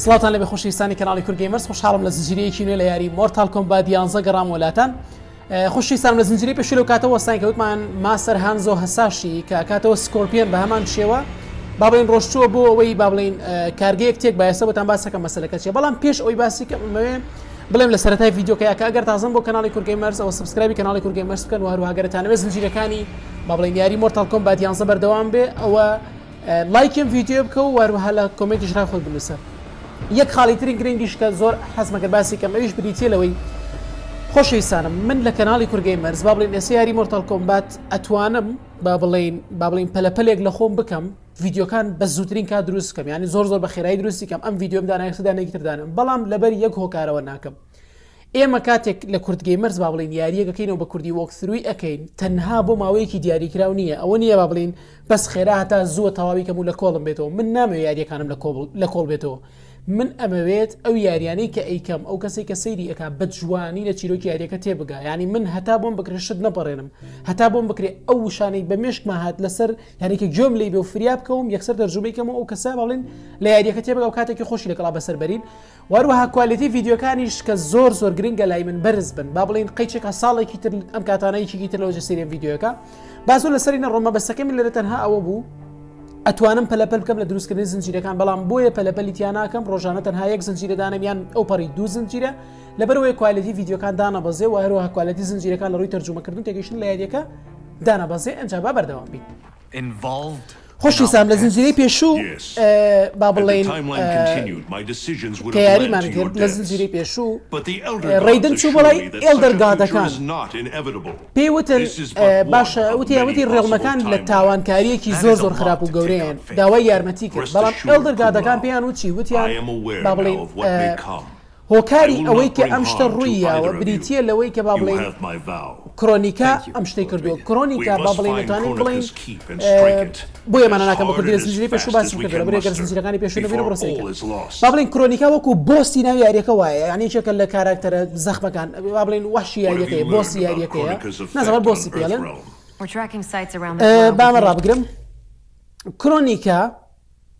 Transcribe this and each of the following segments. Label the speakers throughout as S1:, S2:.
S1: سڵاتان لە بەخۆشیستانی کەناڵی کورگەیمەرس خوشحاڵم لە زنجیرەیەکی نوێ لە یاری مۆرتال کۆمبا دیانزە گەڕام وڵاتان خوشیستان لە زنجری پێشل و کاتەوە ساینکەوتمان ماسەر هانزۆ هەساشی کە کاتەوە سکۆرپیان بە هەمان شێوە بابڵین ڕۆشتووە بۆ ئەوەی بابڵین کارگەیەک تێک بایسە بەتان باسەکە مەسلەکە چێ بەڵام پێش ئەوی باسیکەمەوێ بڵێم لە سەرای یددیوکەیەکە ئەگەر تازم بۆ کەناڵی کورگەی مەرز ئەو سبسکرایبی کەناڵی کورگەی مەرز بکەن وهروهاگەرتانەوە زنجیرەکانی بابڵین یاری مۆرتالکۆم باتیانزە بەردەوام بێ ئەوە لایکم یددیو بکە و وروهە لە کۆمێکی ژرا خۆی بنووسە. یەک خاڵیترین گرنگیشکە زۆر حەزمەکە باسی کەم ئەویش بریتێ لەوەی خۆشەویسانم من لە کەناڵی کورگەی مەرز با بڵێن ئێسی یاری مرتال کۆمبات ئەتوانم با بڵین با بڵین پەلەپەلێک لە خۆم بکەم ویددیوکان بە زووترین کا دروستکەم ینی زۆر زۆر بە خێرای درستی کەم ئەم ویددیوم دانایسەدانێکی تردانم بەڵام لەبەر یەک هۆکارەوە ناکەم. ئێمە کاتێک لە کوردگەی مەرز با بڵین یاریەکەکەینەوە بە کوردی وەکسروی ئەەکەین تەنها بۆ ماوەیەکی دیاریکرااو نییە ئەوە نییە با بڵین بەس خێرا هەتا زووە تەواوی کەم و لە کۆڵم بێتەوە من نامێ یاریەکانم لە کۆڵ بێتەوە. من ئەمەوێت ئەو یاریانەی کە ئەیکەم ئەو کەسی کە سەیری ئەک بە جوانی لە چیرۆکی یاریەکە تێبگا ینی من هەتا بۆم بکرێشت نەپەڕێنم هەتا بۆم بکرێ ئەو وشانەی بە مێشکمە هاات لەسەر یانێکی گوێم لی بێ و فریابکەم یەکسەر دەرجوبیکەمەوە ئەو کەسا باڵێن لە یاریەکە تێبگا و کاتێکی خۆشی لەگەڵا بەسەر بەرین وەروەها کوالیتی یددیوکانیش کە زۆر زۆر گرنگگە لای من بەرز بن با بڵین قیچێکە ساڵێکی تر ئەم کاتانەیەکی تر لەوجە سری یددیوەکە بازۆ لەسەرینە ڕۆمە بەسەکەمی لەرە تەنها ئەوە بوو ئەتوانم پەلپەل بکەم لە دروستکردنی زنجیرەکان بەڵام بۆیە پەلپەلی تیانناکەم ڕۆژانە تەنها یەک زنجیرە دانەمیان ئەو پەڕی دوو زنجیرە لەبەرەوەی کوالەتی ڤیددیوکان دانا بەزێ و هەروە هەکوالەتی زنجیرەکان لە ڕووی تەرجمەکردن تێگەشتن لە یادەکە دانا بەزێ ئەنج با بەردەوام بین. Involved خۆشی سام لە زنجیرەی پێشوو با بڵێن تیاریمان کرد لە زنجیری پێشوو ڕێدن چوو بڵی ئێلدەرگادەکان پێوتن باشە وتیاوتی ڕێڵمەکان لە تاوانکاریەکی زۆر زۆر خراپ و گەورەیان داوای یارمەتی کرد بەڵام ئێلدەرگادەکان پێیان وچی وتیان با بڵێن هۆکاری ئەوەی کە ئەم شتە ڕوویەوە بریتە لەوەی کە با بڵێن کرۆنیکا ئەم شتەی کردو کرۆنیکا با بڵێنێتانی بڵین بۆ ئێمانە ناکەم بەکردی زیری پێش باسی کردەوە بێگەر زیرەکانی پێشێن ڕستی با بڵین کرۆنیکا وەکو بۆستی ناوی یاریەکە وایە یانی چێکە لە کاراکتەرە زەخمەکان با بڵین وحشی یاریەکەی بۆسی یاریەکەیە نەزەوە بۆسی پێڵێن بامە ڕابگرم کرۆنیکا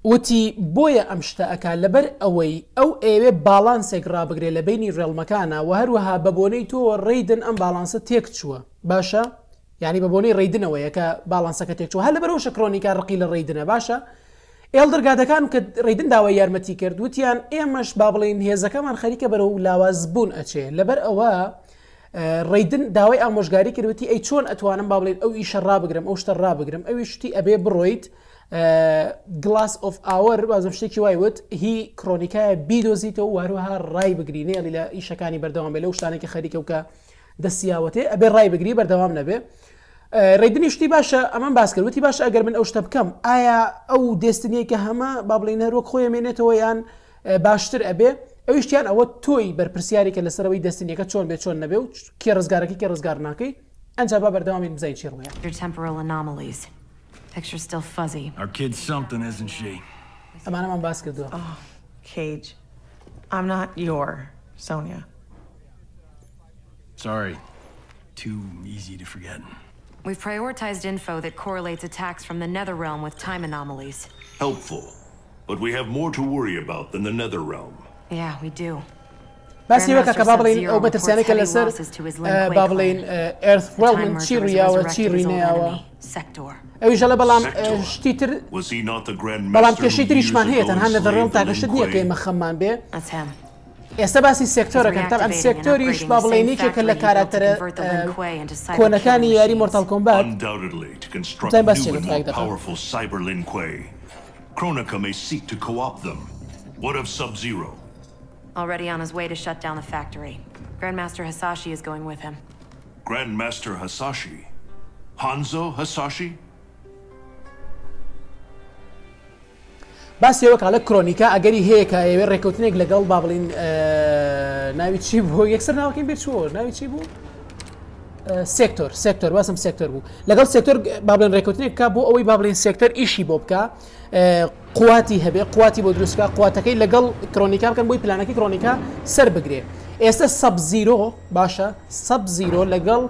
S1: وتی بۆیە ئەم شتەکە لەبەر ئەوەی ئەو ئێوێ باڵانسێک ڕابگرێ لە بینی ڕێڵمەکانە و هەروەها بەبوونەی تۆ ڕیدن ئەم باڵانسە تێک چووە باشە ینی بەبوونەی ڕیدنەوەیە کە باڵانسەکە تێک چوە هە لە بەرەوە شکرۆنیکە ڕقی لە ڕیدنە باشە ئێڵ دەرگادەکان کە ڕیدنداوە یارمەتی کرد وتیان ئێمەش با بڵین هێزەکەمان خەریکە بەرەو لاواز بوون ئەچێ لەبەر ئەوە ڕیدن داوای ئامۆژگاری کردوتی ئەی چۆن ئەتوانم با بڵین ئەو ئیشە ڕابگرم ئەو شتە ڕابگرم ئەوی شتی ئەبێ بڕۆیت. گلاس ئۆف ئاوەر بازم شتێکی وای وت هی کرۆنیکایە بیدۆزیتەوە واروها ڕای بگرینێ ئەلی لە ئیشەکانی بەردەوام بێ لە شتانێکی خەریکەوکە دەسیاوەتێ ئەبێ ڕای بگری بەردەوام نەبێ ڕێدنی شتی باشە ئەمان باسکردوتی باش ئەگەر من ئەو شتە بکەم ئایا ئەو دێستنیە کە هەمە با بڵێ نەرۆک خۆی مێنێتەوە یان باشتر ئەبێ ئەویشتیان ئەوە تۆی بەرپرسیاری کە لەسەرەوەی دەستنیەکە چۆن بێ چۆن نەبێ و کێ ڕزگارەکە کێ ڕزگار ناکەی ئەنج با بەردەوامی بزای چێڕوەیە. Picture's still fuzzy.
S2: Our kid's something, isn't she?
S1: I'm out of
S3: my Oh, Cage. I'm not your Sonia.
S2: Sorry. Too easy to forget. We've prioritized info that correlates attacks from the Netherrealm with time anomalies. Helpful. But we have more to worry about than the Netherrealm.
S1: Yeah, we do.
S2: بس هي كاكا او بتسالك لسر بابلين
S1: ايرث ويلمن تشيريا وتشيرينا Sector. Eh, Was
S2: he not the Grand Master? بالام که شتیتر ایش من هیت.
S1: انها ندارن تا گشت نیا که ایم خممن بیه. That's him. است بسی سектор که انتها ان
S2: Undoubtedly to construct new more powerful cyber Lin Kuei, may seek to co opt them. What of Sub Zero? Already on his way to shut down the factory.
S4: Grandmaster Hasashi is going with him.
S2: Grandmaster Hasashi. Hanzo Hasashi?
S1: باسیەوەکە لە کرۆنیکە ئەگەری هەیە کە ئێوێ ڕێکوتنێک لەگەڵ با بڵین ناوی چی بۆ یەکسەر ناوەکەین بێچوە ناوی چی بوو؟ سکتۆر سکتۆر باسم سکتۆر بوو لەگەڵ سکتۆر بابلێن ڕێکوتنێک کا بۆ ئەوەی بابلین سکتۆر ئیشی بۆ بکە قواتی هەبێ قواتی بۆ دروستکە قواتەکەی لەگەڵ کرۆنیکا بکەن بۆی پلانەکەی کرۆنیکا سەر بگرێ ئێستا سەب زیرۆ باشە سەب زیرۆ لەگەڵ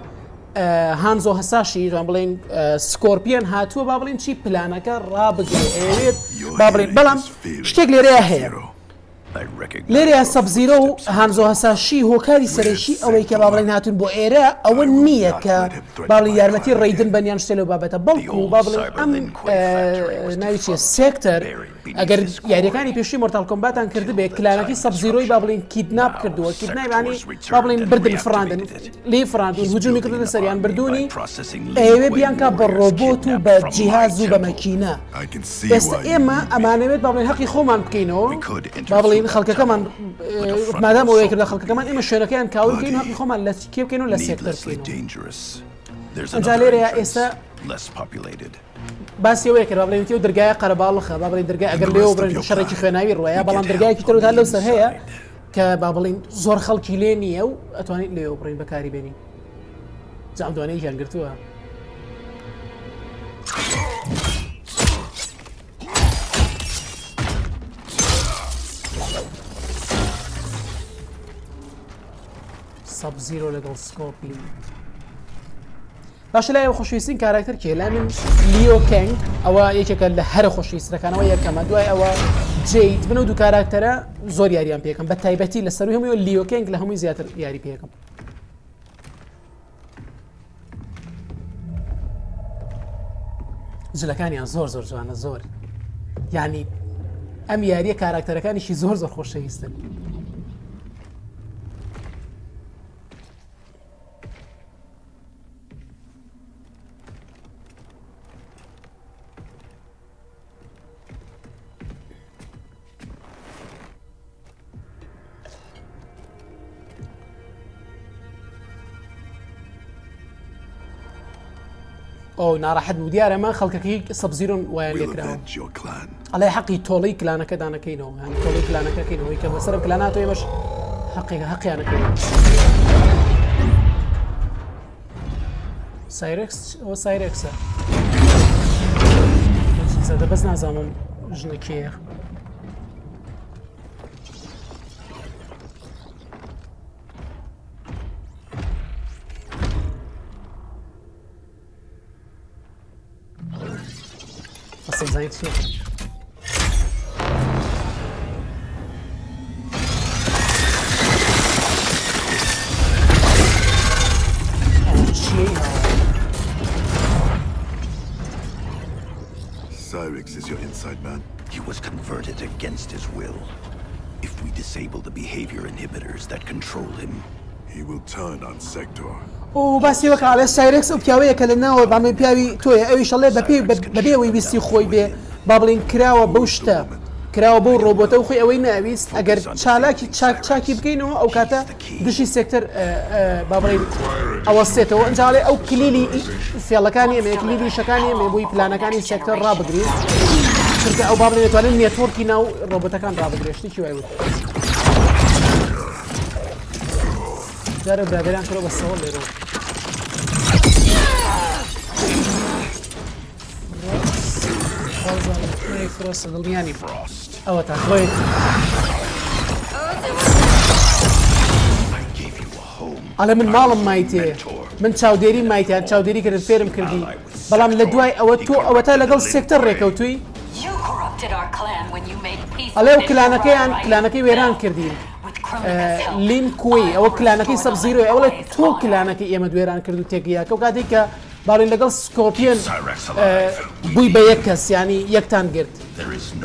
S1: هانزۆ هەساشی ڕم بڵین سکۆرپیان هاتووە با بڵین چی پلانەکە ڕابێت با بڵین بەڵام شتێک لێرەیە هەیە. لێرە سەبزیرە و هانزۆ هەساشی هۆکاری سەرشی ئەوەی کە باڵی ناتون بۆ ئێرە ئەوە نییە کە باڵی یارمەتی ڕیدن بەنیان شتێ لە بابەتە بەڵکو و با بڵێن ئەم ناویچێ سێکتەر. ئەگەر یاریەکانی پێشی مرتال کۆمباتان کرد بێت کلانەکی سەبزیرۆی با بڵین کیدناپ کردووە کیدنایبانی با بڵین بردن فراندن لی فراندی هجومی کردن سەریان بردوونی ئەوێ بیانکە بە ڕۆبۆت و بە جیهاز و بە مەکینە ئێستا ئێمە ئەمانەوێت با بڵێن حەقی خۆمان بکەینەوە با بڵین خەڵکەکەمان مادام ئەوەیە کردە خەڵکەکەمان ئێمە شوێنەکەیان کاولکەین حقی خۆمان لە کێ بکەین و لە سێکتەر ئەجا لێرەیە ئێستا
S2: less populated.
S1: باسیەوەی کرا بڵێنیتی و دەرگایە قەرباڵخە با بڵین دەرگای ئەگەر لێەوە برن شەڕێکی خوێناوی ڕایە بەڵام دەرگایکی تردا لەو سەر هەیە کە با بڵین زۆر خەڵکی لێ نییە و ئەتوانیت لێەوە بڕین بەکاری بێنی جام دوانەی ژیانگرتووە سەبزیرۆ لەگەڵ سکۆپی. باشە لای خۆشویستین کاراکتەر کێلامین لیۆکنگ ئەوە یەکێکە لە هەر خۆشویستەکانەوە یەکەمە دوای ئەوە جیت بنە دو کاراکتەرە زۆر یاریان پێکەم بە تایبەتی لەسەر هەموو لیۆکنگ لە هەمووی زیاتر یاری پێکەم جلەکانیان زۆر زۆر جوانە زۆر ینی ئەم یاریە کاراکتەرەکانیشی زۆر زۆر خۆشەویستن. ئەو ناڕاحەت و دیارە من خەڵکەکەی سەبزیرون وایە لێکراوە ئەڵێ حەقی تۆڵی کلانەکە دانەکەینەوە هەم تۆڵی کلانەکەکەینەوەی کە بەسەر کلاناتۆ مەش انا حەقییانەکەین يعني سایرەکس او سایرەکسە بس نازانم ژنەکێ. Sen Cyrix
S2: is your inside man. He was converted against his will. If we disable the behavior inhibitors that control him,
S1: ئەو باسی وەک ئاڵێ سایرێکس ئەو پیاوەیە کە لە ناوە بامی پیاوی تۆیە ئەوی شەڵێ بەپی بەبێەوەی ویستی خۆی بێ با بڵین کراوە بەو شتە کراوە بۆ ڕۆبۆتە و خۆی ئەوەی ناویست ئەگەر چالاکی چاک چاکی بکەینەوە ئەو کاتە دشی سێکتەر بابڕی ئەوەستێتەوە ئەنجاڵێ ئەو کلیلی فێڵەکانی ئەمێ کلیلی شەکانی ئەمێ بووی پلانەکانی سێکتەر ڕابگرین چونکە ئەو بابڵێتوانن نێتۆرکی ناو ڕۆبەتەکان ڕابگرێشتی وایوت. جارە برادران کرۆ بە سەوە لێرەوە فرۆسە دڵیانی ئەوە تا خۆیت ئەلە من ماڵم مایتێ من چاودێری مایتیان چاودێری کرد فێرم کردی بەڵام لە دوای ئەوە تۆ ئەوە تا لەگەڵ سێکتەر ڕێکەوتوی ئەلێ و کلانەکەیان کلانەکەی وێران کردین لین کوی ئەوە کلانەکەی سەبزیرۆ ئەوڵێ تۆ کلانەکە ئێمە دوێران کرد و تێکیاکە و کاتێککە باڵین لەگەڵ سکۆپیۆن بووی بە یەک کەس ینی یەکتان گرت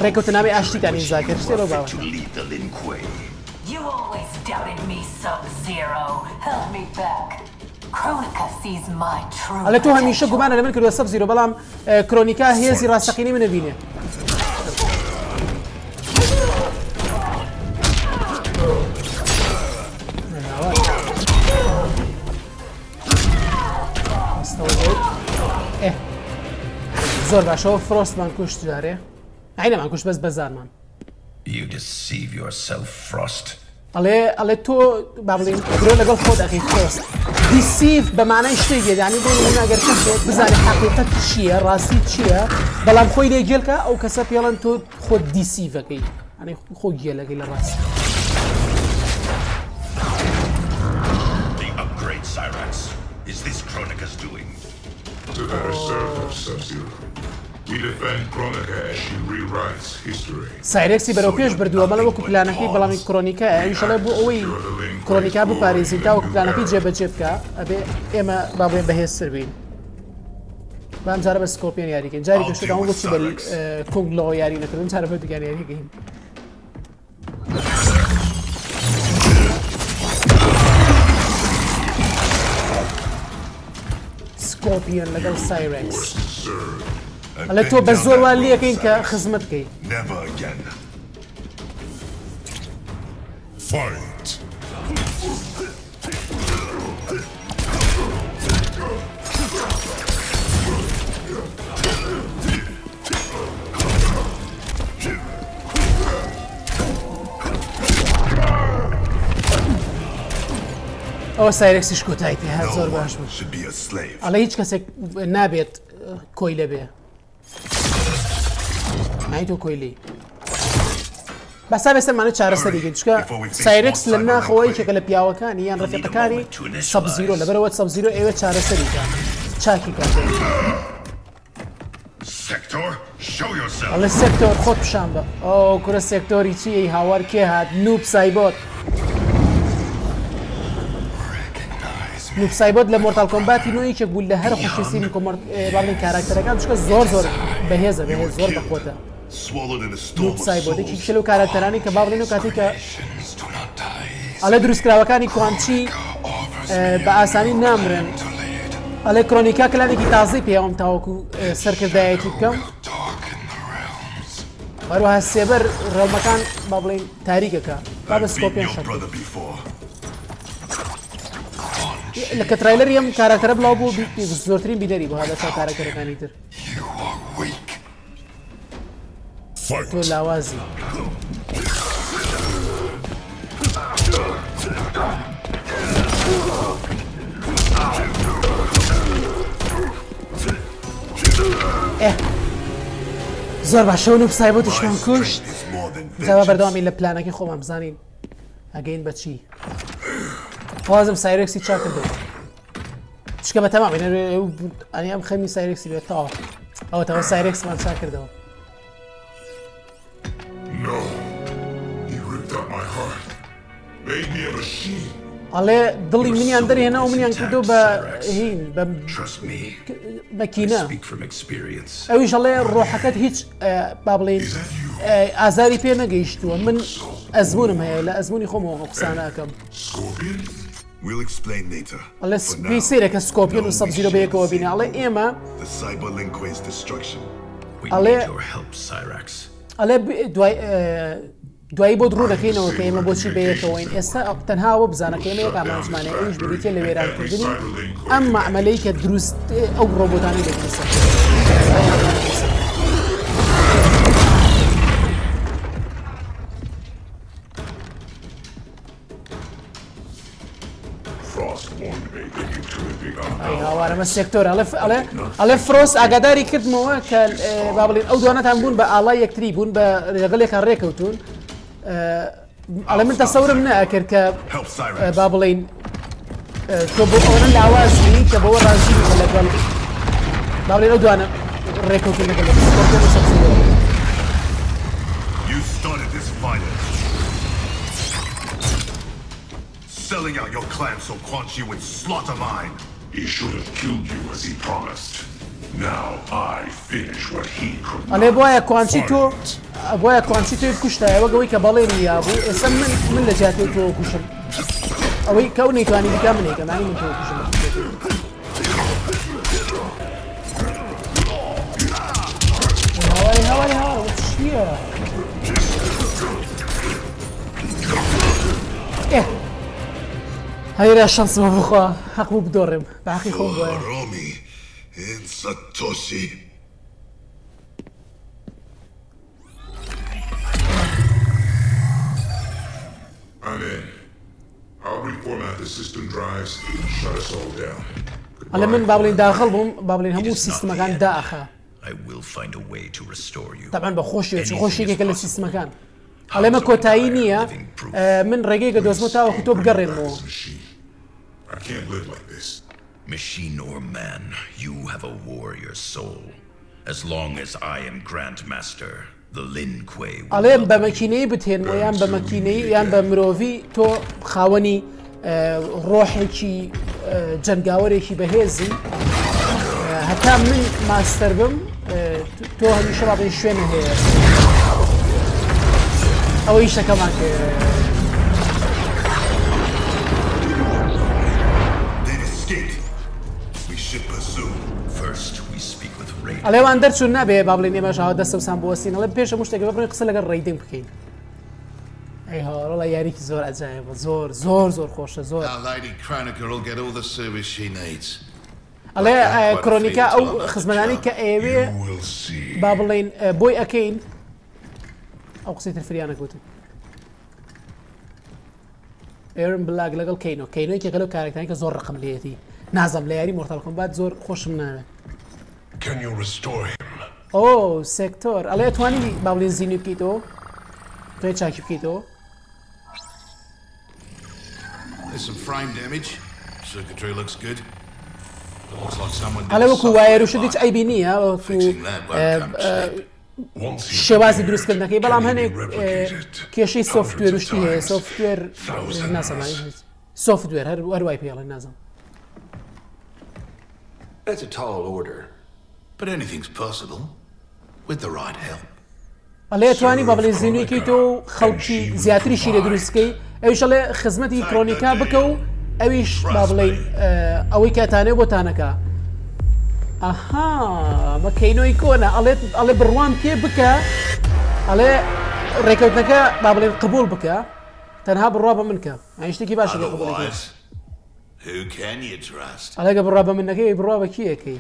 S1: ڕێکوتە نامی ئاشتیتان زاکرد شتێرە باوە.
S4: You always doubted me, Sub-Zero. Help me back. ئەلە تۆ
S1: هەمیشە گومانە لە من کردوە سەبزیرۆ بەڵام کرۆنیکا هێزی ڕاستەقینی منەبینێ. زۆر باشەوە فرۆستمان کوشت جارێ عینەمان کوش بەس بەزارمان ئەڵێ ئەڵێ تۆ بابڵین درۆ لەگەڵ خۆ دەقی فرۆست دیسیف بەمانای شتێک گێدانی بۆ ناگەر بزانێت حقیقت چییە ڕاستی چییە بەڵام خۆی لێگێلکە ئەو کەسە پێڵەن تۆ خۆ دیسیفەکەی ئەنێ خۆ گێلەکەی لە ڕاستی.
S2: Cyrax is this Chronica's doing? to her service of Sub-Zero. We defend Kronika as she rewrites history.
S1: سایرێکسی بەرەو پێش بردووە بەڵە وەکو پلانەکەی بەڵامی کرۆنیکە ئەویشەڵێ بۆ ئەوەی کرۆنیکا بوو پارێزی تا وەکو پلانەکەی جێبەجێ بکە ئەبێ ئێمە بابێن بەهێز سروین. بام جارە بە سکۆپیان یاریکەین جاری پێشدا بۆچی بە کۆنگلەوە یاری نەکردن چارە بە دیگەان یاریگەین. سکۆپیان لەگەڵ سایرکس لە تۆ بە زۆرمان لەکەین کە خزمەت
S2: بکەیت.
S1: ئەوە سایرەکسیش کۆتایی هەر زۆر باش ئەڵە هیچ کەسێک نابێت کۆی لەبێ نایتۆ کۆیلی بەسا بێسەمانە چارەسە دیگە چکە سایرەکس لە ناخەوەی کێکە لە پیاوەکانی یان ڕفیقەکانی سەب زیرۆ لەبەرەوە سەب زیرۆ ئێوە چارەسەریکە چاکی کات.
S2: ئەڵە سکتۆر خۆت
S1: پیشان بە ئەو کورە سکتۆری چی هاوار کێ هات نوب سایبۆت نوکسایبەت لە مۆرتال کۆمباتی نوێیکە بوو لە هەر خوشسی کۆمەڵی کاراکتەرەکان چکە زۆر زۆر بەهێزە بێ زۆر بەخۆتە سایبۆتێکی کل و کارەتەرانی کە باڵێن و کاتێککە ئەلە دروستکراوەکانی کوانچی بە ئاسانی نامرن ئەلێ کرۆنیکا کلانێکی تازی پێوەم تاوەکو سەرکردایەکی بکەم هەروەها سێبەر ڕەومەکان با بڵێن تاریکەکە با بە سکۆپیان لە کە ترایلەر یم کارکتەرە بڵاو بۆ زۆرترین بیدەری بۆ هەدەسا کارەکەەکانی تر تۆ لاوازی زۆر باشەون و پسای بۆ دشمن کوشت زەوە بەردەوامی لە پلانەکەی خۆمان بزانین ئەگەین بەچی. بازم سايركسي تشا كردو مش كما تمام يعني انا ام خمي سايركسي بيت او آه. آه، تمام سايركس ما تشا كردو
S2: No, he ripped out my heart, made me a machine.
S1: الله ضلي مني اندري هنا ومني انكدو بهين ب ماكينة او ان شاء الله روحك هيك اه، بابلين ازاري بينا جيشتو من ازمونم هي لا ازموني خوم وقسانا كم
S2: ئەلە سپیسێرەکە
S1: سکۆپیل و سەبزیرە بەیەکەوە بینە ئەڵێ ئێمە ئەڵێ ئەلێ دوای دوایی بۆ درو دەکەینەوە کە ئێمە بۆچی بەیەکەوەین ئێستا تەنهاوە بزانەکە ئێمە ئاماژمانە ئەوش بریتە لە وێرانکردنی ئەم معمەلەی کە دروست ئەو ڕۆبۆتانی دەکەسە.
S2: ئەمە سێکتۆر على
S1: على ئاگاداری کردمەوە کە با بڵین ئەو أو دوانات هم بون ئاڵای یەکتری بون بە ڕێگەڵێکە ڕێکەوتون على من تصور منا أكر با بڵین تۆ بۆ ئەوە لاوازی کە بەوە ڕازی لەگەڵ با بڵێن ئەو دوانە ڕێکەوتون لەگەڵ
S2: selling out your clan so Quan Chi would slaughter mine. He should have killed you as he promised. Now I finish what he could not. أنا بويا كوانسيتو
S1: بويا كوانسيتو كشتا وقوي كباليني يا أبو اسم من من لجاتو تو كشم أوي كوني كاني بكامني كمان من تو كشم هواي هواي هواي وش فيها غير شانس ما بخوا حق مو بدورم بحقي خون باید.
S2: رومي I'll من بابلين
S1: داخل بهم بابلین همو سيستم كان
S2: I will find a way to restore you. سیستم
S1: حالا سيستم كان. من ما كوتاينية من رقيقة دوزمتها
S2: I can't live like this. Machine or man, you have a warrior soul. As long as I am Grandmaster, the Lin Kuei will... الان
S1: بماكيني بتهن ويان بماكيني يان بمروفي تو خاوني روحێکی جنگاوەرێکی بەهێزی هەتا من ماستەر بم تۆ هەمیشە باڵی شوێنە هەیە ئەوەی شەکەمان کرد. ئەلێوان دەرچوو نابێ با بڵێن ئێمە شاوە دەستەسان بۆستینەڵە پێشە مشتێکی بڕێ قسە لەگە ڕیدنگ بکەین. زور یاریکی زۆر ئەجایبە زۆر زۆر زۆر خۆشە زۆر
S2: ئەڵێ کرۆنیکا ئەو خزمەانی
S1: کە ئێوێ با بڵێن بۆی ئەەکەین ئەو قسەی ترفریانە گوتن. ئێرم بلاگ کینو کینوی که کە گەلو که زور رقم لیه تی نازم لیاری مرتال مرتەڵکم بعد زور خوشم ناوێت. Can you restore him? Oh, sector. Ale tu ani bavlin zinu kito. Tu echa kip kito.
S2: There's some frame damage. Circuitry looks good. Looks like someone. Ale wo kuwa eru shudit
S1: aibi ni ya wo ku. شوازی درست کردن که بله همین کیشی سوفت ویر روش تیه سوفت ویر نازم سوفت ویر هر هر وای پیاله نازم.
S2: That's a tall order. But anything's possible
S1: with the right help. ئەڵێ توانی بە بڵێ زیینێکی تۆ خەڵکی زیاتری شیرە دروستکەی ئەویشەڵێ خزمەتی کرۆنیکا بکە و ئەویش با بڵێن ئەوەی کاتانێ بۆتانەکە. ئەها بەکەینۆی کۆنە ئەڵێت ئەڵێ بڕوان پێ بکە ئەڵێ ڕێکەوتنەکە با بڵێن قبول بکە تەنها بڕوا بە منکە ئەشتێکی باشە ئەلەگە بڕوا بە منەکەی بڕوا بە کیەکەی.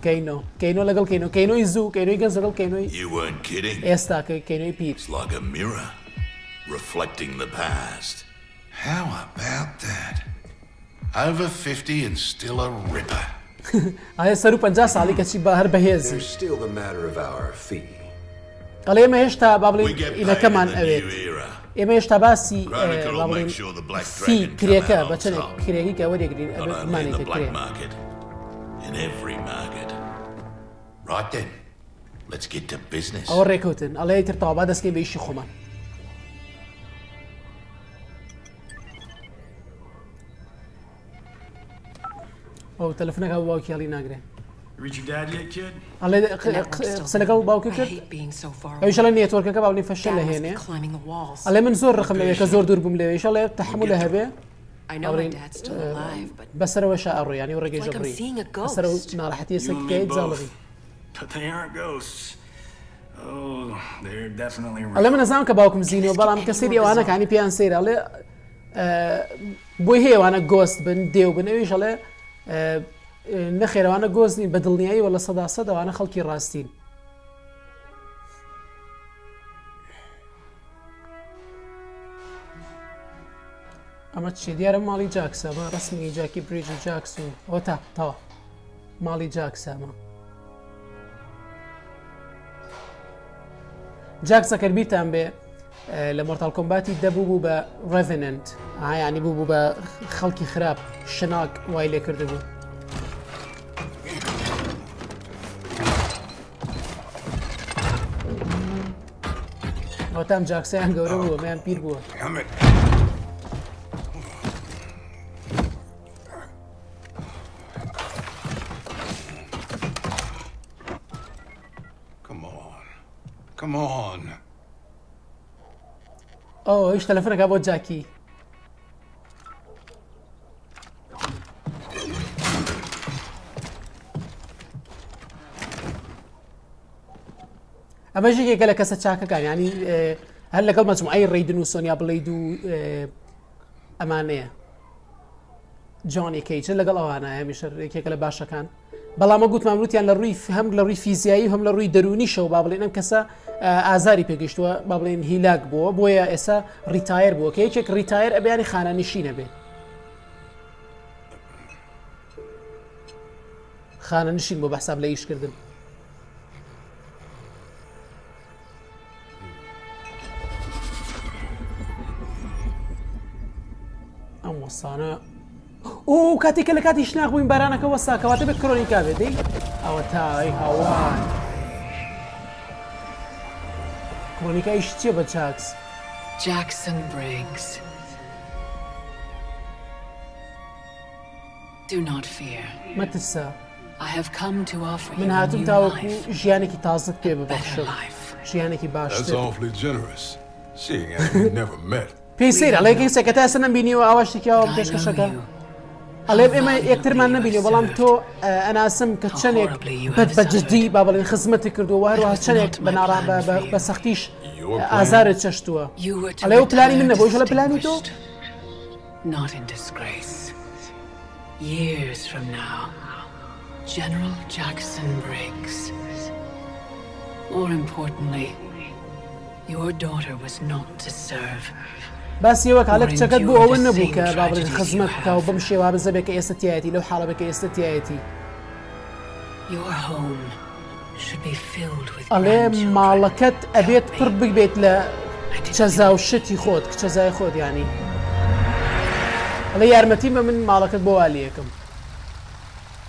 S1: Kano. Kano lagal Kano. Kano i zoo. Kano i guns Kano You weren't kidding. Yes, Kano i peep. It's like
S2: a mirror, reflecting the past.
S1: How about
S2: that? Over 50 and still a ripper.
S1: आये सरु पंजा साली कच्ची बाहर बहेज. There's
S2: still the matter of our fee.
S1: Ale ima još ta babli ina kaman evet. Ima još ta basi babli fi krijeka, bačane krijeki kao odigrili, mani krijeki.
S2: in every market. Right then, let's get to business. أو
S1: ريكوتن الله يترتع بعد سكين بيش خمان. أو تلفنا كابو باوكي علي ناقرين.
S4: Reach your dad yet, kid?
S1: على قصنا كابو باوكي كد. إن شاء الله نية تورك كابو نفشل هنا. على من زور رقم ليه كزور دور بمليه إن شاء الله تحملها به. بەسەرەوە شا ئەڕوی ینی و ڕێگەی ژەبڕی بەسەر ناڕەحەتی سەکەی جاڵی ئەلە من نەزانام کە باوکم زیینەوە بەڵام کەسی ئێوانەکانی پێیان سێرا لێ بۆی هێوانە گۆست بن دێو بنەویش ئەڵێ نەخێرەوانە گۆزنی بەدڵنیایی وە لە سەدا سەدەوانە خەڵکی ڕاستین ئەمە چی دیارە ماڵی جاکسە بە ڕستنی جاکی بریژ و جاکس و ئەوە تاتەوە ماڵی جاکسەمە جاکسەکە بیتان بێ لە مۆرتال کۆمباتی دەبوو بوو بە ڕڤننت ئایانی بوو بوو بە خەڵکی خراپ شناک وای لێ کردبوو ئەوتام جاکسیان گەورە بووە مەیان پیر بووە. Come on. Oh, isto telefone acabou de dizer aqui. اما شيء قال لك اه، هسه كان يعني هلا قبل ما جمعي ريدن وسونيا بليدو اه، امانيه جوني كيج هلا قال انا مش هيك باشا كان بەڵامە گوتمانوتیان لە ڕووی هەم لە ڕووی فیزیایی هەم لە ڕووی دەرونی شەو با بڵێن ئەم کەسە ئازاری پێگەشتووە با بڵێن هیلاک بووە بۆیە ئێستا ریتایر بووە کە یەکێک ریتایر ئەبیانی خانانشینە بێت خانە نشین بۆ بەحساب لە ئیشکردن ئەم وەسانە و کاتێککە لە کاتی شناخ بووین بارانەکە وەستا کەواتە بە کرۆنی کابێتی ئەوە تاوای هاوان دو نات بە چاکس جاکسن برگس.
S3: Do not fear.
S1: مەترسە. من هاتم تاوەکو کی تازت پێ ببخشم ژیانێکی باش پێسەیر ئەڵێکی سەکەتا سنم بینیەوە ئاواشتێکیەوە پێشکەشەکە. ئەڵێم ئێمە یەکترمان نبینی بەڵام تۆ ئەناسم کە چەندێک بەت بەجددی با بڵێن خزمەتی کردو وهروها چەندێک بەناڕا بە سەختیش ئازارت چەشتووە ئەڵێ و پلانی من نەبووش لە پلانی تۆ
S3: Not in disgrace. Years from now, General Jackson Briggs. More importantly, your daughter was not to serve. باسیەوە کاڵێکچەکەت بو او نەبوو کە بابرێت خزمەت
S1: بکە و بم و بزە بێکە ئێستا تایەتی لو حالا بەکە ئێستا تایەتی ئەڵێ ماڵەکەت ئەبێت پڕ ببێت لە چەزا و شتی خۆت کچەزای خۆت ینی ئەڵێ یارمەتی بە من ماڵەکەت بۆ والیەکەم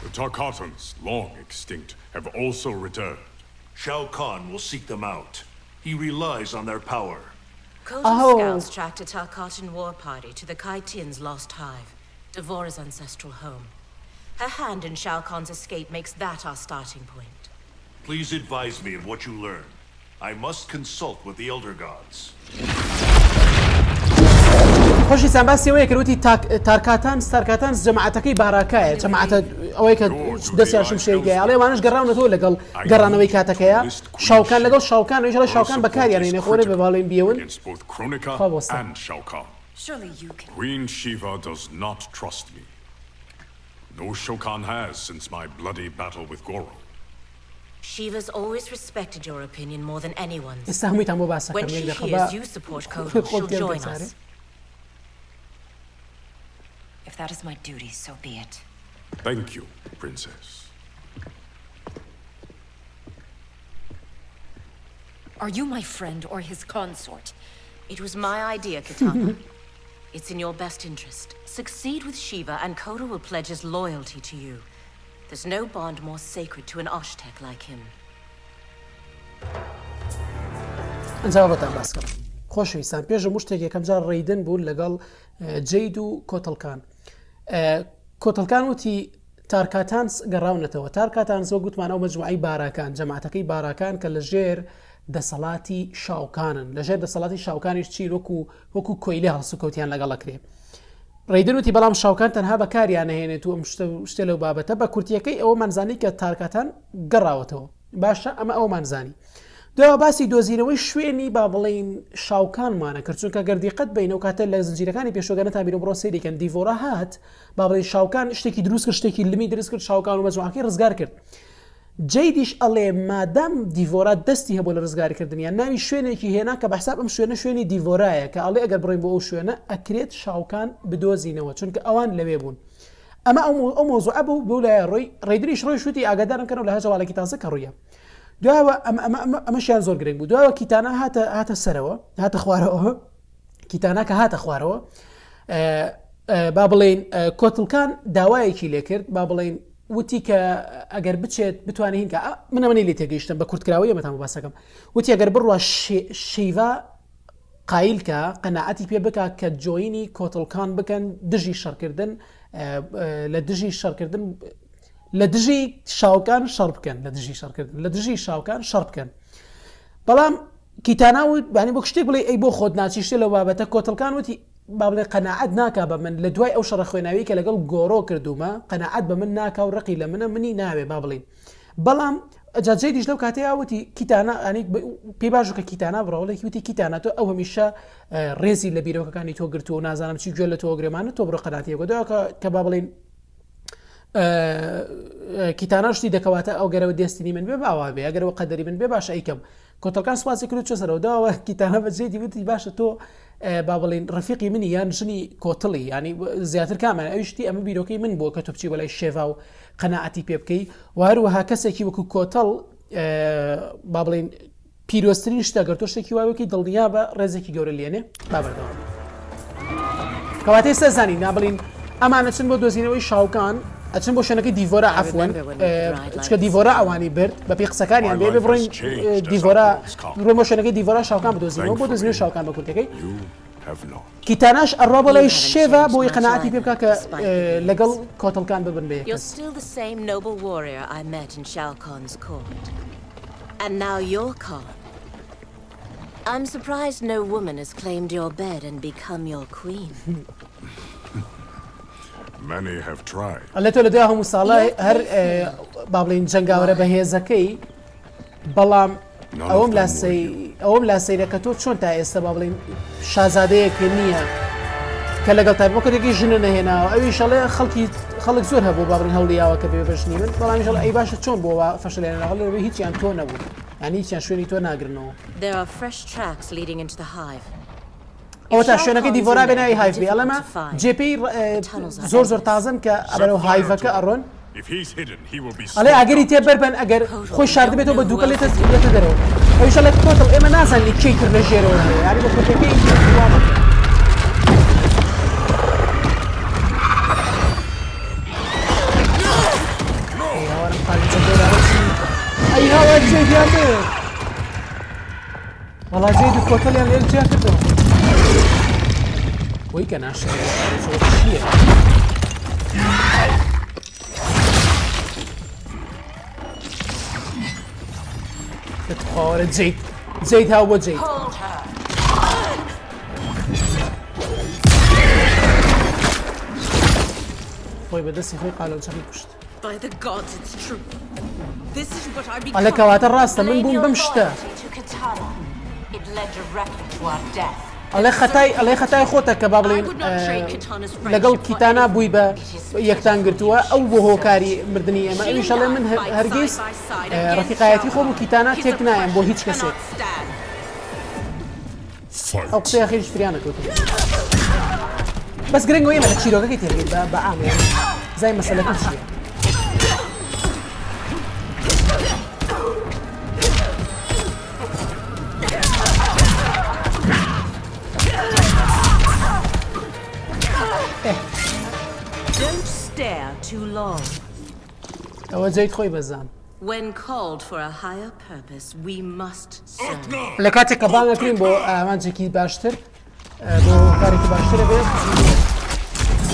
S2: The Tarkatans, long extinct, have also returned. Shao Kahn will seek them out. He relies on their power.
S4: Colton oh. scouts tracked a Tarkatan war party to the Kaitin's lost hive, Devora's ancestral home. Her hand in Shao Kahn's escape makes that our starting point.
S2: Please advise me of what you learn. I must consult with the Elder Gods.
S1: خۆشی سامبا سێوەیە کروتی تارکاتان تارکاتان ستارکاتان جەماعەتەکەی باراکایە جەماعەتە که کە دەستیاشم شێگەی ئەڵێ وانش گەڕاونەوە لەگەڵ گەڕانەوەی کاتەکەیە شاوکان لەگەڵ شاوکان وژڵە شاوکان بەکاریانێ نەخۆرە بە باڵێن بیەون
S2: Queen Shiva does not trust me. No Shokan has since my bloody battle with Goro.
S4: Shiva's always respected your opinion more than anyone's. When she hears you support Kodo, she'll join us. that is my duty, so be it.
S2: Thank you, Princess.
S4: Are you my friend or his consort? It was my idea, Kitana. it's in your best interest. Succeed with Shiva, and Koda will pledge his loyalty to you. There's no bond more sacred to an Oshtek like him.
S1: ئەنجاو بەتان باس کەم خۆشویستان پێشە مشتێک یەکەم جار ڕێیدن بوون لەگەڵ جید کۆتەلکان وتی تارکاتان گەڕاونەتەوە تارکاتان زۆ گوتمان ئەو مەجموعی باراکان جەماعەتەکەی باراکان کە لە ژێر دەسەڵاتی شاوکانن لەژێر دەسەڵاتی شاوکانیش چی وەکو وەکو کۆیلی هەڵسوکەوتیان لەگەڵەکرێ. ڕیدنوتی بەڵام شاوکان تەنها بەکاریان هێنێت و شتێ لەو بابەتە بە کورتیەکەی ئەوە مانزانی کە تارکاتان گەڕاوەتەوە باشە ئەمە ئەو مانزانی. دەوا باسی دۆزیرەوەی شوێنی با بڵین شاوکانمانە کردچونکە گەردیقەت بین و کاتە لە زنجیرەکانی پێشۆگەنە تا بیرۆ سریکەن دیڤۆرە هات با بڵین شاوکان شتێکی دروست کرد شتێکی لمی دروست کرد شاوکان و مەجموعکی ڕزگار کرد. جیدیش ئەڵێ مادام دیڤۆرا دەستی هەبوو لە ڕزگارکردنیان ناوی شوێنێکی هێنا کە بەحساب ئەم شوێنە شوێنی دیڤۆرایە کە ئەڵێ ئەگەر بڕین بۆ ئەو شوێنە ئەکرێت شاوکان بدۆزینەوە چونکە ئەوان لەوێ بوون. ئەمە ئەو مۆزوع بوو بۆ لای ڕۆی ڕێدریش ڕۆی شووتی ئاگادارم کەەوە لە هەجوواڵێکی تازە کە ڕویە. دوایەوە ئەمەشیان زۆر گرنگ بوو دوایەوە کیتانە هاتە هاتە سەرەوە هاتە خوارەوە کیتانەکە هاتە خوارەوە با بڵین کۆتلکان داوایەکی لێکرد با بڵین وتی کە ئەگەر بچێت بتوانین کە منەمەنی لێ تێگەیشتم بە کورتکراوی مەتان باسەکەم وتی ئەگەر بڕوە شیڤ قایلکە قەنەعەتی پێ بک کە جۆینی کۆتلکان بکەن دژی شەرکردن لە دژی شەرکردن لە دژی شاوکان شەڕ بکەن لە دژی شەڕکردن لە دژی شاوکان شەڕ بکەن بەڵام کیتاناوت بانی بۆ شتێک بڵێ ئەی بۆ خۆت ناچیشتێ لە بابەتە کۆتەلکان وتی با بڵێ قەنەعەت ناکا بە من لە دوای ئەو شەڕە خوێناوی کە لەگەڵ گۆڕۆ کردومە قەنەعەت بە من ناکا و ڕقی لە منە منی ناوێ با بڵین بەڵام جاجێ دیش لەو کاتەیاوتی کیتانانی پێ باش کە کیتانا بڕاوڵێکی وتی کیتانە تۆ ئەو هەمیشە ڕێزی لە بیرۆکەکانی تۆ گرتو و نازانم چی گوێ لە تۆگرێمانە تۆ بڕ قەناتیەوە کە با بڵین کیتاناشتی دەکەواتە ئەو گەرەوە دەستنی من بێ باوا بێ ئەگەرەوە قەدەری من بێ باشە ئەیکەم کۆتەکان سواسی کرد چسەرەوە داوە کیتانە بەجێدی وتی باشە تۆ با بڵین ڕفیقی منی یان ژنی کۆتڵی ینی زیاتر کامە ئەوشتی ئەمە بیرۆکەی من بووە کە توپچی بەلای شێوا و قەنەعەتی پێ بکەی واروەها کەسێکی وەکو کۆتەڵ با بڵین پیرۆستترین شتەگەر تۆ شتێکی وایوەکی دڵنیا بە ڕێزێکی گەورە لێنێ بابەردەوە. کەواتەی سەزانی نابڵین ئەمانە چن بۆ دۆزینەوەی شاوکان ئەچن بۆ شوێنەکەی دیوارا عفوان، چون دیوارا ئەوانی برد بە پێ قسەکانیان بێ بڕین دیڤۆرە ڕۆمە شوێنەکەی دیڤۆرە شاوکان بدۆزینەوە بۆ دەزنی شاوکان بە کورتەکەی کیتاناش ئەڕوا بەڵی شێڤە ببن
S4: And now I'm surprised no woman has claimed your bed and become your queen.
S1: لە تۆ لە دوای هەموو ساڵی هەر با بڵین جنگاوەرە بەهێزەکەی بەڵام ئەوم لاسی ئەوم لا سیرەکە تۆ چۆن تا ئێستا با بڵین شازادەیەکە نییە کە لەگەڵ تایبەکەێکی ژنە نەهێناوە ئەوی شەڵێ خەڵکی خەڵک زۆر هەبوو باڕین هەڵیاوەکە بێ بەشنی من بەڵام ژڵ ئەی باشە چۆن بۆەوە فەشلێنەوە هیچیان تۆ نەبوو ینی چیان شوێنی تۆ ناگرنەوە.
S4: There are fresh tracks leading into the hive.
S1: او تا شوێنەکە دیڤۆرا بنای هایف بێ ئەڵەمە جێپی زۆر زۆر تازم کە ئەبەرە هایڤەکە ئەڕۆن
S3: ئەڵێ ئەگەری تێبەر
S1: بن ئەگەر خۆی با بێتەوە بە دووکە لێتە زیێتە دەرەوە ئەوشەڵێت کۆتڵ ئێمە نازانانی کی کرد لە ژێرەوە یاری بە کۆتەکەی ئەی هاوە جێ دیابێت وڵا جێ دوو کۆتەلیان لێ جیاکردەوە We can actually get over here. بتقارد زيت زيت هو زيت طيب بدس يفيق على وجهي كشت
S4: By the gods, it's true. This is what I
S1: become. على كواتر راسنا من بوم بمشتا.
S4: It led directly to our death. ئەڵێ خەتای ئەڵێ
S1: خەتای خۆتە کە با بڵێن لەگەڵ کیتانا بووی بە یەکتان گرتووە ئەو بۆ هۆکاری مردنی ئەمە ئەویشەڵێ من هەرگیز ڕفیقایەتی خۆم و کیتانا تێک نایەن بۆ هیچ کەسێک ئەو قسەی خێش فریانەکەوت بەس گرنگ وێمە چیرۆکەکەی تێگەیت بە بە ئامێ زای مەسەلەکە چیە long. ئەوە جەی خۆی بەزان.
S4: When called for a higher purpose, we must serve. لە کاتێک کە
S1: باڵەکرین بۆ ئامانجێکی باشتر بۆ کارێکی باشترە بێت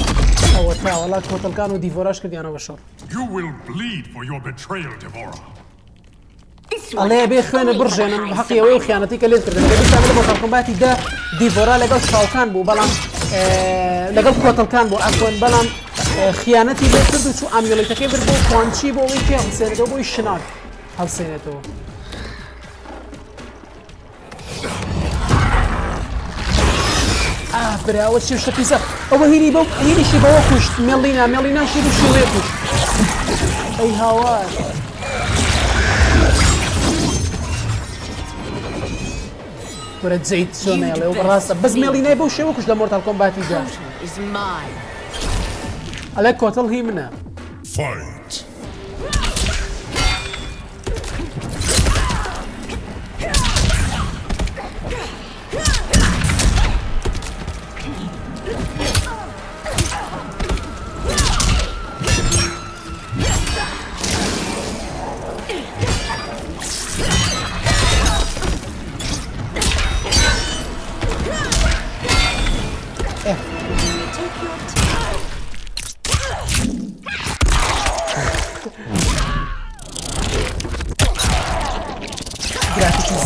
S1: آه، ئەوە تاوەڵات کۆتەلکان و دیڤۆراش کردیانەوە شۆڕ. You will bleed for your betrayal, Devorah. ئەڵێ بێ خوێنە بڕژێنم حەقی ئەوەی خیانەتی کە لێن کردن لەبستانە بۆ تەڵکمباتی دا دیڤۆرا لەگەڵ چاوکان بوو بەڵام اه، لەگەڵ کۆتەلکان بۆ ئەفۆن بەڵام خیانەتی بێ کرد و چوو ئامیۆڵیتەکەی بر بۆ کوانچی بۆ ئەوەی پێ هەڵسێنەوە بۆی شناک هەڵسێنێتەوە. براوە چی شتە پیسە ئەوە هینی بەو هینیشی بەوە کوشت مێڵینا مێڵینا شی شوێ کوشت ئەی هاوار. زیت چۆنێڵێ و ڕاستە بەزمێڵی نای بەو شێوە کوش لە مۆرتال کۆمباتی جا. الاكوا تلهي منها Fight.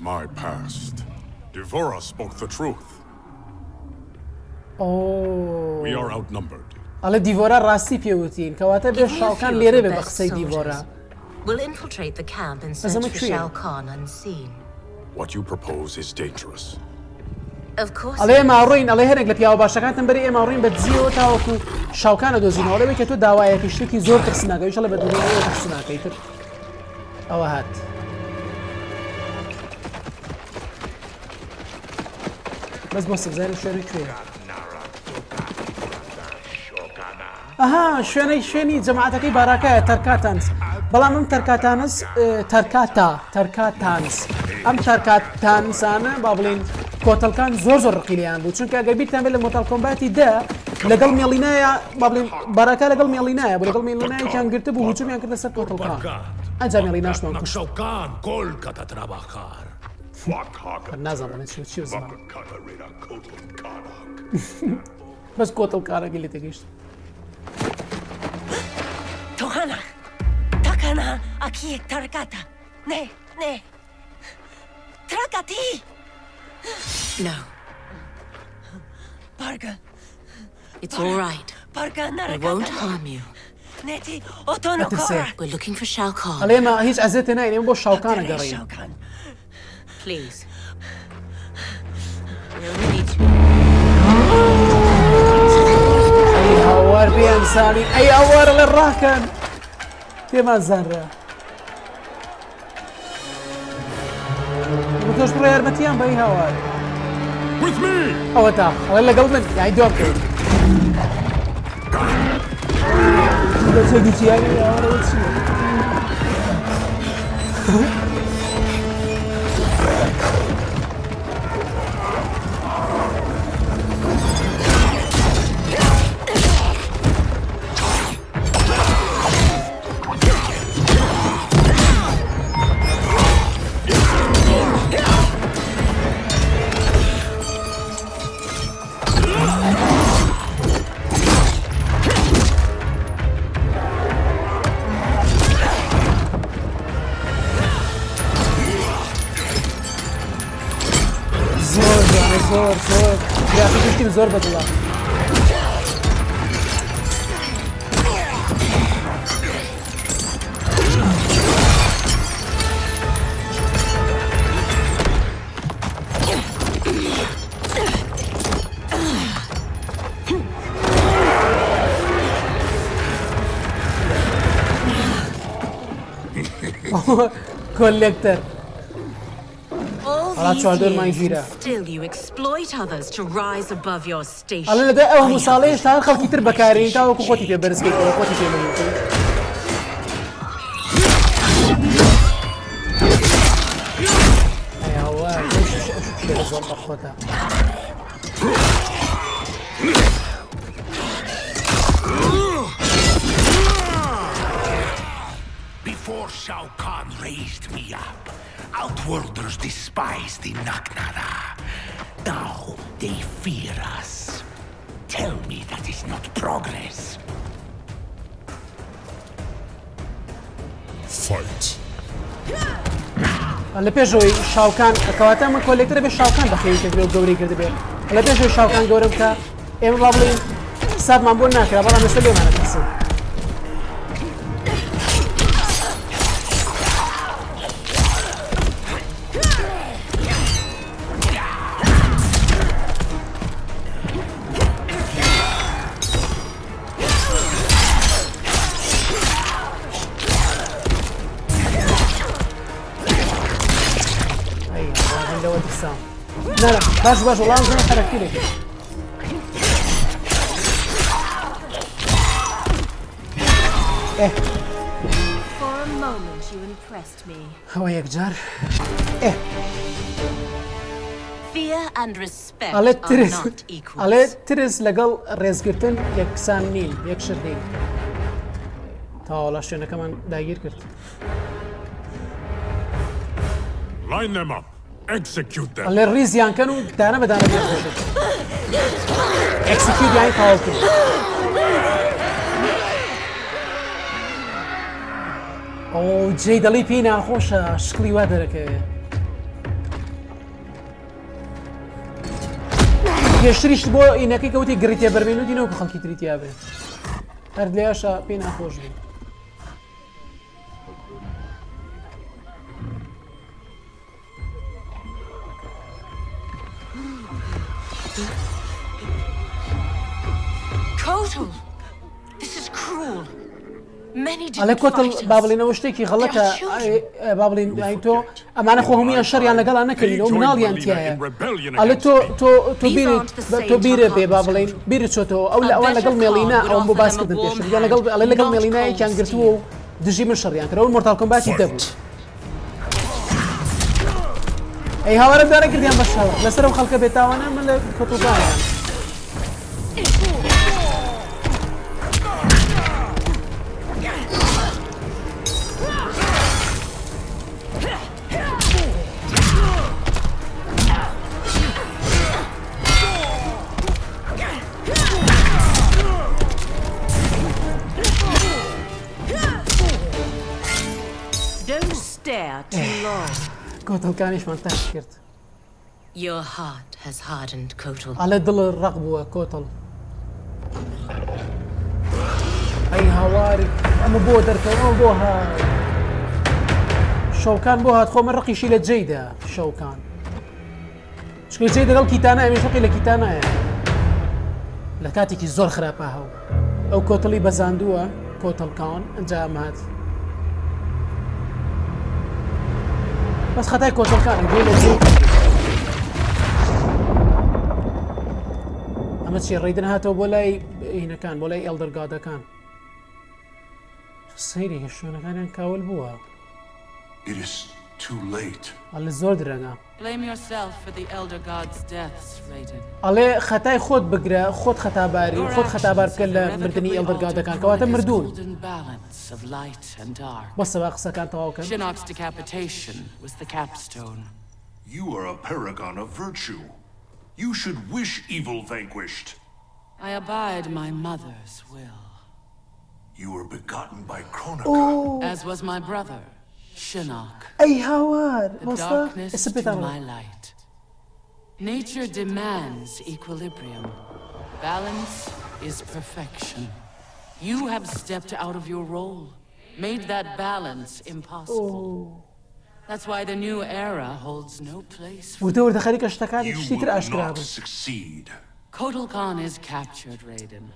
S2: my past. Devora spoke the truth.
S1: Oh. We are outnumbered. Ale Divora rasti piotin. Kawata be Shao lere be baxay Divora.
S4: We'll infiltrate the camp and search for Shao Kahn unseen.
S2: What you propose is dangerous.
S4: Of course.
S1: Alay maroin, alay henek le piao bashakan tambari e maroin be zio ta oku Shao Kahn do zina. alay be ke dawa ya pishti ki zor taqsina ga. Inshallah be dunya taqsina kaytir. Awahat. بەس بۆ سبزار و شێری کوێرا ئەها شوێنەی شوێنی جەماعەتەکەی باراکایە تەرکاتانس بەڵام ئەم تەرکاتانس تەرکاتا تەرکاتانس ئەم تەرکاتانسانە با بڵین کۆتەلکان زۆر زۆر ڕقیلیان بوو چونکە گەبییتان بێت لە مۆتال کۆمباتی دە لەگەڵ مێڵینایە بابلین باراکە لەگەڵ مێڵینایە بۆ لەگەڵ مێڵینایەکیان گرتە بوو هوچمیان کردە سەر کۆتەلکان ئەنجام مێڵی ناشمان کوشەکان کۆلکە تەتراباخار nazamanın çalışıyoruz ama. Mas Kotal Karak ile tek işte.
S4: Tohana, Takana, é Tarakata. né, né? Tarakati. Não. Parga. It's alright. right. Parga Narakata. I won't harm you. نتي اوتونو كورا.
S1: We're looking for Shao Kahn. علينا هيش عزتنا يعني مو شاو كان قريب.
S4: Please.
S3: We'll
S1: need you. أي هوار إنساني أي هوار للراكن تما زرة متوش بري يرمتيان بأي هوار With me. أو تا ولا قبل من يعني دوم كده ده تيجي تيجي يا ولد زۆر بەدڵە. collector
S4: الله لدا او
S1: مصالح شان خلقي تر بكاري تا وكو خوتي تي برسكي ولا خوتي تي
S2: worlders despise the Naknara. Now they fear us. Tell me that is not progress.
S1: Fight. لە پێشەوەی شاوکان ئەکەواتە من کۆلێکتر بە شاوکان دەخەویتە بێ و گەوری کرد بێت لە پێشەوەی شاوکان گەورم کە ئێمە با بڵین سادمان بۆ ناکرا بەڵام مەسە لێمانە پرسن ئەسا باش باش وڵام زن خەرەکتیرێک ئەوە یەکجار
S4: ئەڵێ ترس
S1: ئەڵێ ترس لەگەڵ ڕێزگرتن یەکسان نیل یەکشر نین تاوەڵە شوێنەکەمان داگیر کرد.
S2: Line them up. لە
S1: ریزیان کەن و دانە بەدانە ئەکسیکیوتیان تاوکرد. ئەو جێ دەڵی پێی ناخۆشە شکلی وا دەرەکەوێ. پێشتریش بۆ ئینەکەی کەوتی گریتێ بەرمێن و دینەوە خەڵکی تریتیابێ. هەر لێشە پێی ناخۆش بوو. ئەلە کۆتل با بڵینەوە شتێکی غەڵەتە با بڵین تۆ ئەمانە خۆ هەمووی شەریان لەگەڵا نەکەینەوە مناڵیان تایە ئەلە تۆ تۆ تۆ بیرە بێ با بڵین بیرە چۆتەوە ئەو لە ئەوان لەگەڵ مێڵینا ئەوم بۆ باسکردن پێش لەگەڵ ئەلە لەگەڵ مێڵینایەکیان گرتووە و دژی من شەڕیان کرەوە مرتالکم باسی دەبوو. ئەی هاوارە دارە کردیان بەسەوە لەسەر ئەو خەڵکە بێتاوانە من لە کۆتوکانیان. كوتل كان ايش ما انتهى فكرت
S4: Your heart has hardened, Kotal. على
S1: دل الرغبة كوتل أي هواري أم بودر كان أم بوها شو كان بوها تخو من رقي شيلة جيدة شو كان. شكل جيدة قال كيتانا أمي شوقي لكيتانا لكاتي كي زور خرابها أو كوتلي بزاندوها كوتل كان انجا مات بس خطاك وتوكان يقول زي اما تشي ريدن هاتو بولاي هنا كان بولاي الدر جادا كان صيري شو كان كاول بوا It is too late. Але زۆر درەنگە.
S3: Blame yourself for the elder god's deaths, Raiden.
S1: Ale, khod ئەڵێ خەتای خۆت بگرە خۆت خەتاباری خۆت خەتابار بکە لە مردنی ئەلدەر گادەکان کەواتە مردوون. بەسەوە قسەکان تەواوکە. Shinnok's
S3: decapitation was the capstone.
S2: You are a paragon of virtue. You should wish evil vanquished.
S3: I abide my mother's will.
S2: You were begotten by Kronika.
S3: Oh. As was my brother. Shinnok. Hey, Howard! The darkness it's a bit to my light. Nature demands equilibrium. Balance is perfection. You have stepped out of your role, made that balance impossible. Oh. That's why the new era holds no place for you.
S1: You will not
S2: succeed.
S3: Kotal Khan is captured, Raiden.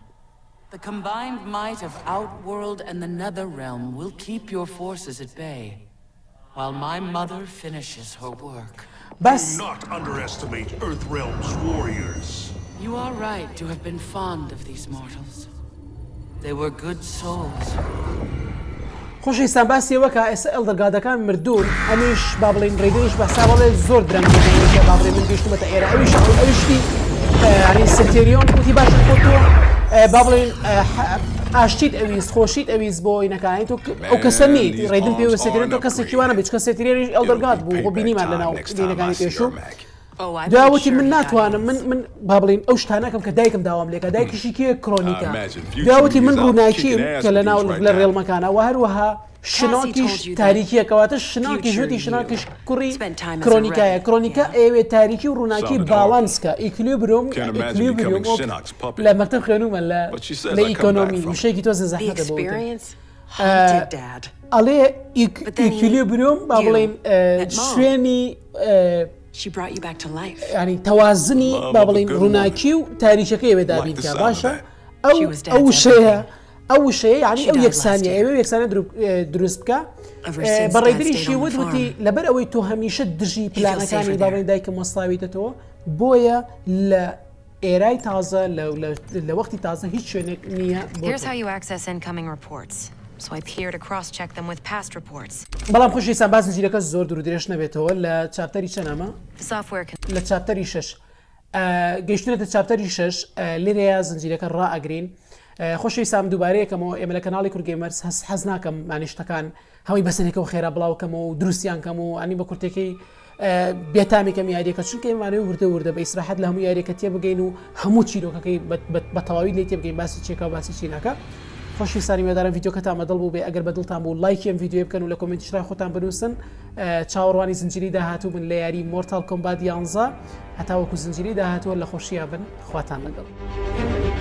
S3: The combined might of Outworld and the Netherrealm will keep your forces at bay while my mother finishes her work. Bas. Do not underestimate
S2: Earthrealm's warriors.
S3: You are right to have been fond of these mortals. They were good souls.
S1: خۆشی سان باسی وەکە ئێستا ئەلدەرگادەکان مردوون ئەمیش با بڵین ڕێگەیش بەسا بڵێ زۆر درەم باڵێ من گەشتمەتە ئێرە ئەویش ئەوشتی هەری سەتێریۆن وتی باشە خۆتۆ با بڵین ئاشتیت ئەویست خۆشیت ئەویست بۆ نەکانی تو ئەو کەسەنیت ڕێدن پێوەسەکردن تۆ کەسێکیوانە بچ کەسێتریش ئەو دەرگات بوو بۆ بینیمان لەناو دینەکانی پێشوو.
S2: Oh,
S3: داوەتی
S1: من ناتوانم من با بڵین ئەو شتانەکەم کە دایکم داوام لێکە دایکیشی کێ uh, کرۆنیکە
S2: داوەتی من ڕووناکیم کە لە ناو لە
S1: ڕێڵمەکانە و هەروەها شناکیش تاریکیەکەواتە شناکی ژوتی شناکیش کوڕی کرۆنیکایە کرۆنیکە ئێوێ تاریکی و ڕووناکی باوانسکە ئیکلی برۆم لە مەتە خوێنومە لە لە ئیکۆنۆمی وشێکی تۆ زەزەحەکە uh, ئەڵێ ئیکلی برۆم با بڵێم uh, شوێنی uh, ینی تەوازنی با بڵین ڕووناکی و تاریچەکە ئێوێ دابین باشە ئەو ئەو شەیە. ئەو شەیە یعنی ئەو یەکسانی ئێوە یەکسانە دروست بکە بەڕێدریشی وتوتی لەبەر ئەوەی تۆ هەمیشە دژی پلانەکانی باڵی دایکە مۆسلاویتەوە بۆیە لە ئێرای تازە لە وەختی تازە هیچ شوێنێک نییە.
S2: so I appear to cross-check them with past reports.
S1: بەڵام خوشیسان باز زیرەکە زۆر درو درێژ نەبێتەوە لە چاپتەری چەنامە لە چاپتەری شش گەشتێتە چاپتەری شش لێرەیە زنجیرەکە ڕائگرین خۆشی سام دووبارەیەکەمەوە ئێمە لە کەناڵی کورگێمەرس هەس حەز ناکەم مانیشتەکان هەوی بەسەرێکەوە خێرا بڵاوکەمەوە و دروستیان کەم و ئەنی بە کورتێکی بێتامیکەم یاریەکە چونکە ئێمانەوە وردە وردە بە ئیسراحەت لە هەموو یاریەکە تێ بگەین و هەموو چیرۆکەکەی بە تەواوی لی تێ بگەین باسی چێکا باسی چینەکە. خۆشی ساری مێدارم ڤیددیوکە تامەدڵ بوو بێ ئەگەر بەدڵتان بوو لایکیم یددیو بکەن و لە کمنتشرا خۆتان بنووسن چاوەڕوانی زنجری داهاتوو بن لە یاری مۆرتال کۆمباد یانزا هەتاوەکو زنجری داهاتوە لە خۆشییا بن خواتان لەگەڵ.